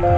针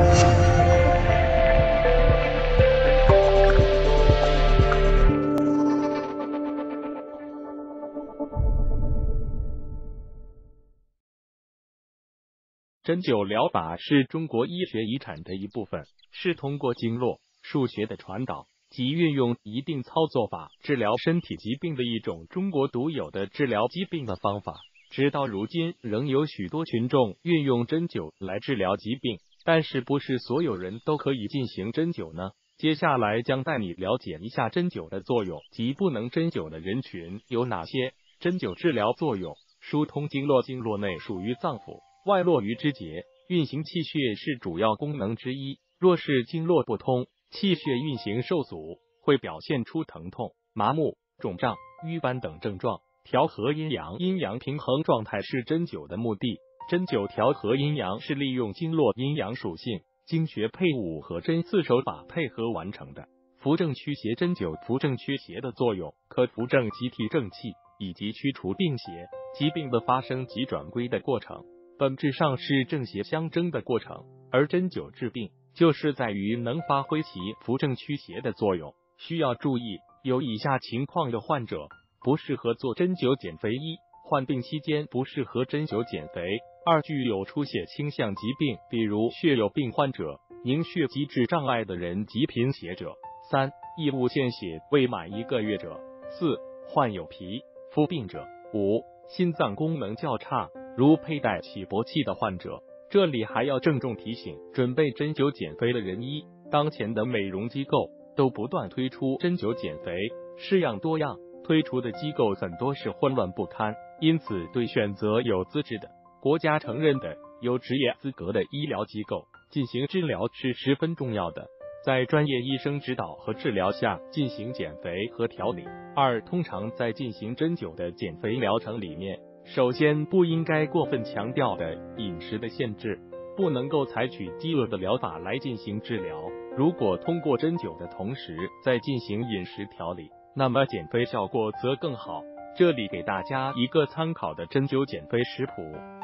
灸疗法是中国医学遗产的一部分，是通过经络、数学的传导及运用一定操作法治疗身体疾病的一种中国独有的治疗疾病的方法。直到如今，仍有许多群众运用针灸来治疗疾病，但是不是所有人都可以进行针灸呢？接下来将带你了解一下针灸的作用及不能针灸的人群有哪些。针灸治疗作用：疏通经络，经络内属于脏腑。外络于肢节，运行气血是主要功能之一。若是经络不通，气血运行受阻，会表现出疼痛、麻木、肿胀、瘀斑等症状。调和阴阳，阴阳平衡状态是针灸的目的。针灸调和阴阳是利用经络阴阳属性、经穴配伍和针刺手法配合完成的。扶正驱邪，针灸扶正驱邪的作用，可扶正机体正气，以及驱除病邪、疾病的发生及转归的过程。本质上是正邪相争的过程，而针灸治病就是在于能发挥其扶正驱邪的作用。需要注意，有以下情况的患者不适合做针灸减肥：一、患病期间不适合针灸减肥；二、具有出血倾向疾病，比如血友病患者、凝血机制障碍的人及贫血者；三、异物献血未满一个月者；四、患有皮肤病者；五、心脏功能较差。如佩戴起搏器的患者，这里还要郑重提醒：准备针灸减肥的人一，当前的美容机构都不断推出针灸减肥，式样多样，推出的机构很多是混乱不堪，因此对选择有资质的、国家承认的、有职业资格的医疗机构进行治疗是十分重要的，在专业医生指导和治疗下进行减肥和调理。二，通常在进行针灸的减肥疗程里面。首先，不应该过分强调的饮食的限制，不能够采取饥饿的疗法来进行治疗。如果通过针灸的同时再进行饮食调理，那么减肥效果则更好。这里给大家一个参考的针灸减肥食谱：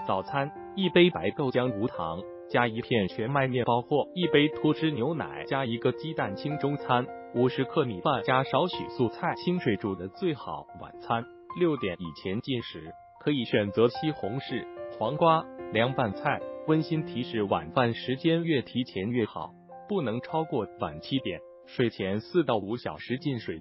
早餐一杯白豆浆无糖，加一片全麦面包或一杯脱脂牛奶，加一个鸡蛋清中餐，五十克米饭加少许素菜，清水煮的最好。晚餐六点以前进食。可以选择西红柿、黄瓜、凉拌菜。温馨提示：晚饭时间越提前越好，不能超过晚七点。睡前四到五小时进水。